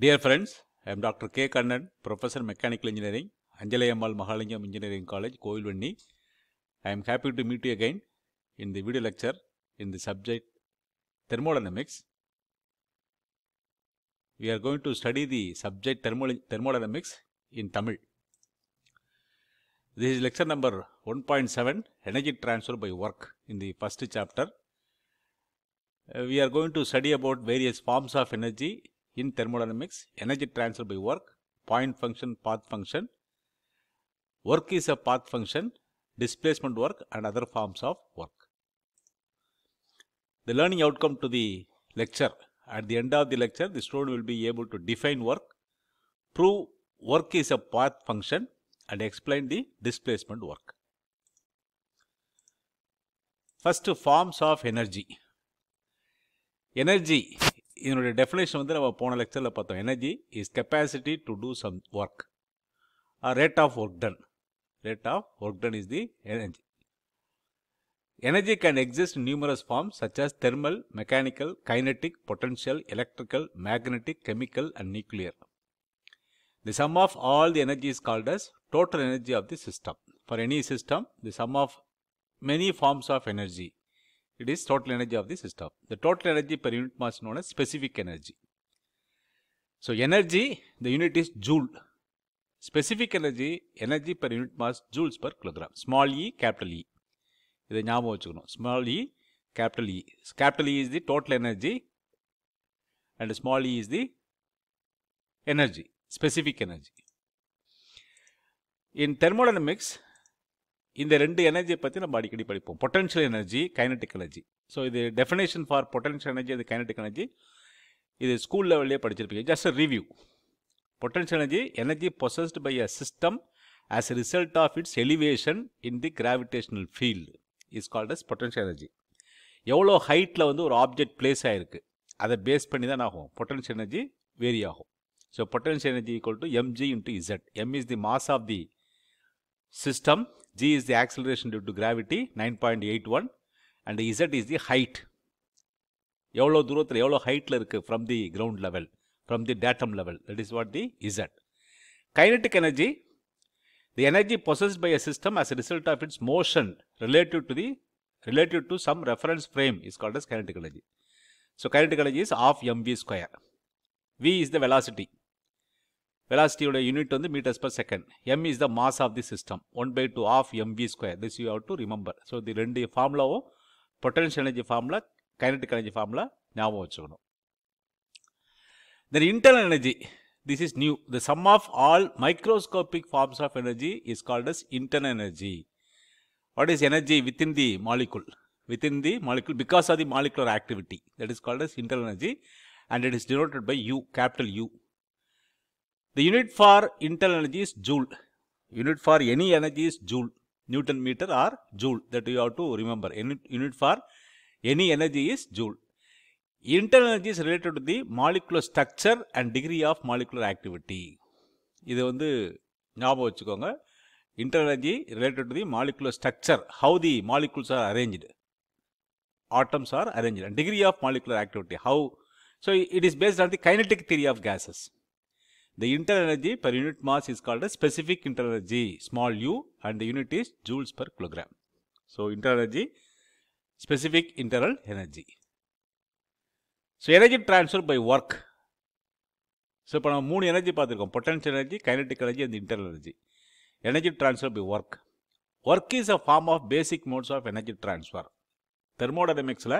Dear friends, I am Dr. K. Kannan, Professor Mechanical Engineering, Anjalayammal Mahalingam Engineering College, Kovilvenni. I am happy to meet you again in the video lecture in the subject thermodynamics. We are going to study the subject thermo- thermodynamics in Tamil. This is lecture number 1.7 Energy Transfer by Work in the first chapter. Uh, we are going to study about various forms of energy in thermodynamics, energy transfer by work, point function, path function. Work is a path function, displacement work and other forms of work. The learning outcome to the lecture. At the end of the lecture, the student will be able to define work, prove work is a path function and explain the displacement work. First, forms of energy. Energy இதனுடைய definition வந்து நம்ம போன லெக்சரில் பார்த்தோம் energy is capacity to two some work rate of work done rate of work done is the energy energy can exist numerous form such as thermal mechanical kinetic potential electrical magnetic chemical and nuclear the some of all the energy is called as total energy of the system for any system the some of many forms of energy it is total energy of the system. The total energy per unit mass is known as specific energy. So, energy, the unit is joule. Specific energy, energy per unit mass, joules per kilogram. Small e, capital E. இதை ஞாபகம் வச்சுக்கணும் small E capital E capital E is the total energy and small E is the energy specific energy in thermodynamics இந்த ரெண்டு எனர்ஜியை பற்றி நம்ம அடிக்கடி படிப்போம். Potential energy kinetic energy so இது டெஃபினேஷன் ஃபார் பொட்டன்ஷியல் எனர்ஜி அது கைனட்டிக் எனர்ஜி இது ஸ்கூல் லெவல்லே படிச்சிருப்பீங்க. Just review potential energy energy possessed by a system as result of its elevation in the gravitational field is called as potential energy எவ்வளோ ஹைட்டில் வந்து ஒரு object place ஆகிருக்கு அதை பேஸ் பண்ணி தான் ஆகும். பொட்டன்ஷியல் எனர்ஜி வேரி ஆகும். So potential energy equal to M G into Z M is the mass of the system g is the acceleration due to gravity 9.81 and z is the height எவ்வளோ தூரத்தில் எவ்வளோ ஹைட்டில் இருக்குது from the ground level from the datum level that is what the Z kinetic energy the energy possessed by a system as a result of its motion relative to the relative to some reference frame is called as kinetic energy so kinetic energy is half mv square v is the velocity வெலாசிட்டியோட unit வந்து metres per second M is the mass of the system one by two of MV square this you have to remember so இது ரெண்டு ஃபார்முலாவும் potential energy formula kinetic energy formula ஞாபகம் வச்சுக்கணும் தென் internal energy this is new the some of all microscopic forms of energy is called as internal energy what is energy within the molecule within the molecule because of the molecular activity that is called as internal energy and it is denoted by U capital U The unit for internal energy is joule. Unit for any energy is joule. Newton meter or joule that you have to remember. Unit, unit for any energy is joule. Internal energy is related to the molecular structure and degree of molecular activity. இது வந்து ஞாபகம் வச்சுக்கோங்க internal energy related to the molecular structure, how the molecules are arranged. Atoms are arranged and degree of molecular activity, how. So, it is based on the kinetic theory of gases. The internal energy per unit mass is called as specific internal energy small u and the unit is joules per kilogram. So, internal energy, specific internal energy. So, energy transfer by work. So இப்போ நம்ம மூணு energy பார்த்துருக்கோம் potential energy kinetic energy and internal energy energy transfer by work work is a form of basic modes of energy transfer தெர்மோடைனமிக்ஸில்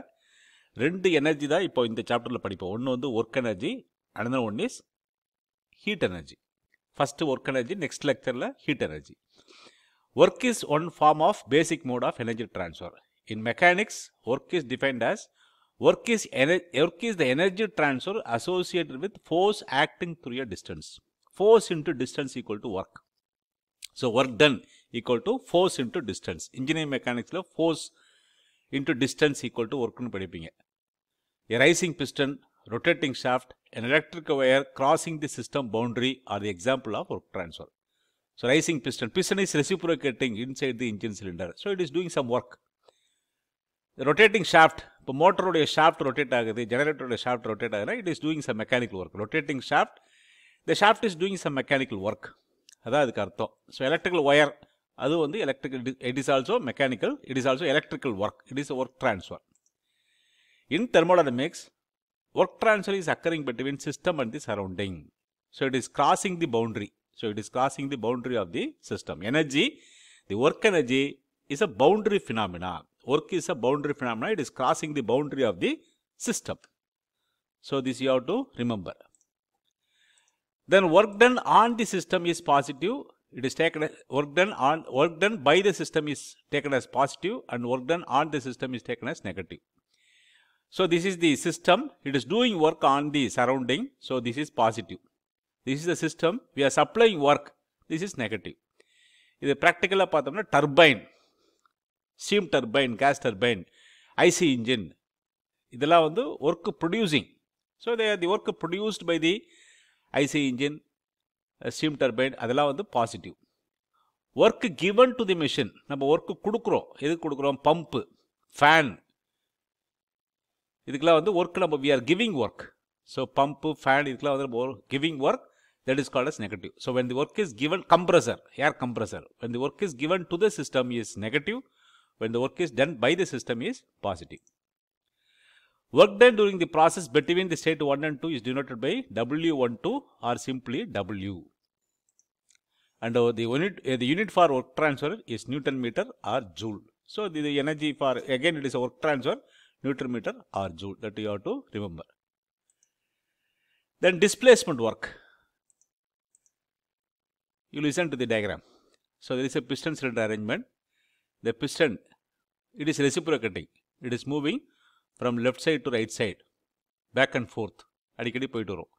ரெண்டு energy தான் இப்போ இந்த சாப்டரில் படிப்போம் ஒன்று வந்து work energy another one is heat energy. First work energy, next lecture la heat energy. Work is one form of basic mode of energy transfer. In mechanics, work is defined as work is, work is the energy transfer associated with force acting through a distance. Force into distance equal to work. So, work done equal to force into distance. Engineering mechanics la force into distance equal to work படிப்பீங்க. A rising piston rotating shaft, an electric wire crossing the system boundary are the example of work transfer. So, rising piston, piston is reciprocating inside the engine cylinder. So, it is doing some work. The rotating shaft, இப்போ மோட்டருடைய shaft rotate ஆகுது ஜெனரேட்டருடைய shaft rotate ஆகுதுன்னா it is doing some mechanical work rotating shaft the shaft is doing some mechanical work அதான் அதுக்கு அர்த்தம் so electrical wire அது வந்து electrical it is also mechanical it is also electrical work it is work transfer in thermodynamics work transfer is occurring between system and the surrounding. So it is crossing the boundary. So it is crossing the boundary of the system. Energy, the work energy is a boundary phenomena. Work is a boundary phenomena. It is crossing the boundary of the system. So this you have to remember. Then work done on the system is positive. It is taken as work done on work done by the system is taken as positive and work done on the system is taken as negative. So this is the system. It is doing work on the surrounding. So this is positive. This is the system. We are supplying work. This is negative. இது ப்ராக்டிக்கலாக பார்த்தோம்னா turbine steam turbine gas turbine IC engine இதெல்லாம் வந்து work producing so they the work produced by the IC engine steam turbine அதெல்லாம் வந்து positive work given to the machine நம்ம work கொடுக்குறோம் எதுக்கு கொடுக்குறோம் பம்பு ஃபேன் இதுக்கெல்லாம் வந்து ஒர்க் நம்ம we are giving work so pump fan இதுக்கெல்லாம் வந்து giving work that is called as negative so when the work is given compressor air compressor when the work is given to the system is negative when the work is done by the system is positive Work done during the process between the state 1 and 2 is denoted by W12 or simply W. And uh, the unit uh, the unit for work transfer is Newton meter or joule. So the, the energy for again it is a work transfer Newton meter or joule that you have to remember. Then displacement work. You listen to the diagram. So there is a piston cylinder arrangement. The piston it is reciprocating. It is moving from left side to right side, back and forth. அடிக்கடி போயிட்டு வரும்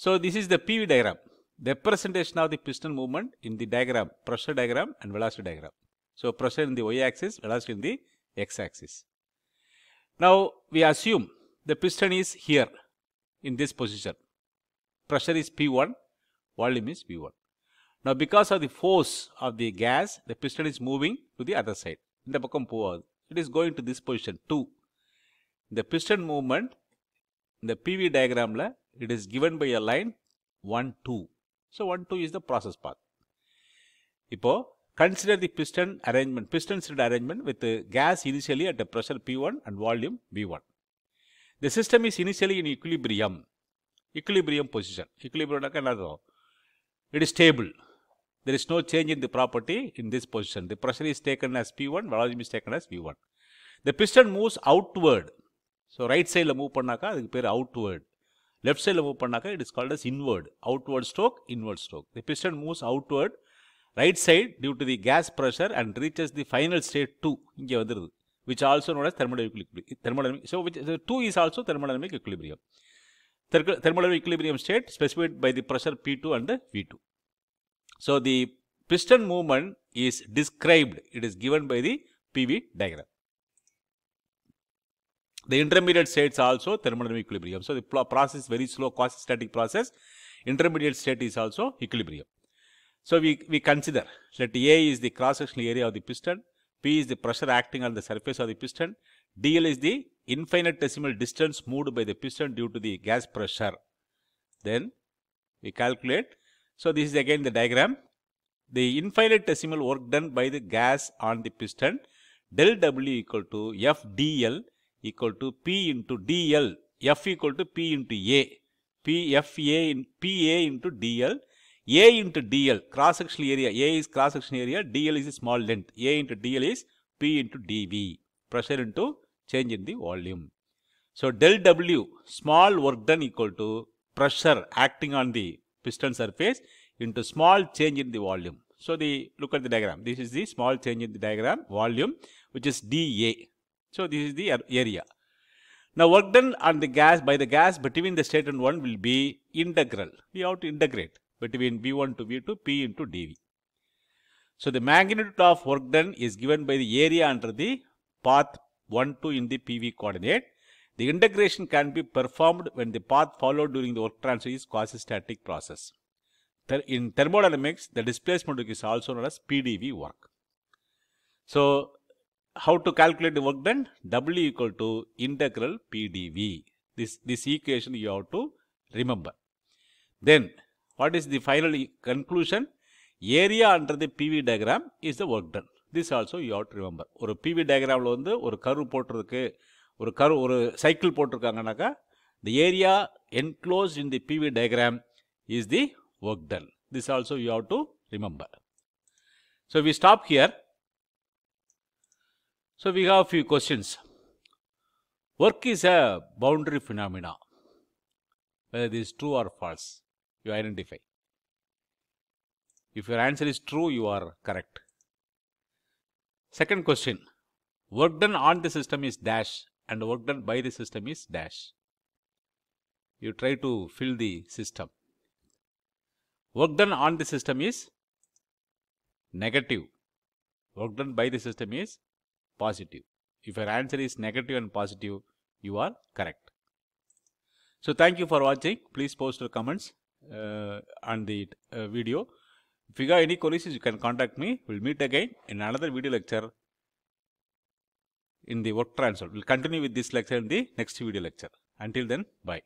so this is the PV diagram the representation of the piston movement in the diagram pressure diagram and velocity diagram so pressure in the Y axis velocity in the X axis now we assume the piston is here in this position pressure is B one volume is B one Now because of the force of the gas, the piston is moving to the other side. இந்த பக்கம் போகாது. It is going to this position 2. The piston movement in the PV diagram it is given by a line 1 2. So 1 2 is the process path. இப்போ consider the piston arrangement, piston cylinder arrangement with the gas initially at a pressure P1 and volume V1. The system is initially in equilibrium. Equilibrium position. Equilibrium என்னது? It is stable. There is no change in the property in this position. The pressure is taken as P1, volume is taken as V1. The piston moves outward. So right சைடில் move பண்ணாக்கா அதுக்கு பேர் outward left சைடில் move பண்ணாக்கா it is called as inward outward stroke inward stroke the piston moves outward right side due to the case pressure and reaches the final state two இங்கே வந்துடுது which also note as thermodynamic thermodynamic so which two is also thermodynamic equilibrium thermodynamic equilibrium state specified by the pressure P2 and V2. So the piston movement is described, it is given by the PV diagram. The intermediate states also thermodynamic equilibrium. So the pro- process is very slow quasi-static process. Intermediate state is also equilibrium. So we, we consider that A is the cross-sectional area of the piston, P is the pressure acting on the surface of the piston, dl is the infinitesimal distance moved by the piston due to the gas pressure. Then we calculate. So this is again the diagram. The infinitesimal work done by the gas on the piston del W equal to F dl equal to P into dl. F equal to P into A. P F A in P A into dl. A into dl cross sectional area. A is cross sectional area. dl is a small length. A into dl is P into dV. Pressure into change in the volume. So del W small work done equal to pressure acting on the piston surface into small change in the volume. So the look at the diagram. This is the small change in the diagram volume which is dA. So this is the area. Now work done on the gas by the gas between the state and 1 will be integral. We have to integrate between V1 to V2 P into dV. So the magnitude of work done is given by the area under the path 1 2 in the PV coordinate. The integration can be performed when the path followed during the work transfer is quasi-static process. In thermodynamics, the displacement work is also known as PDV work. So, how to calculate the work done? W equal to integral PDV. This, this equation you have to remember. Then, what is the final conclusion? Area under the PV diagram is the work done. This also you had remember ஒரு PV டயக்ராமில் வந்து ஒரு கரு போட்டிருக்கு. ஒரு கரு ஒரு cycle போட்டிருக்காங்கனாக்கா the area enclose in the PV diagram is the work done this also you have to remember so we stop here so we have few questions work is a boundary phenomena whether is true or false you identify. If your answer is true, you are correct. Second question. Work done on the system is dash and work done by the system is dash. You try to fill the system. Work done on the system is negative. Work done by the system is positive. If your answer is negative and positive, you are correct. So thank you for watching. Please post your comments on the uh, video. If you got any queries, you can contact me. We'll meet again in another video lecture in the work transfer. We'll continue with this lecture in the next video lecture. Until then, bye.